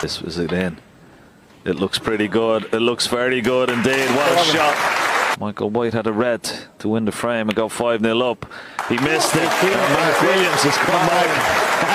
This was it then. It looks pretty good. It looks very good indeed. What a shot. Michael White had a red to win the frame and go 5 0 up. He missed it. And Mark Williams has come back.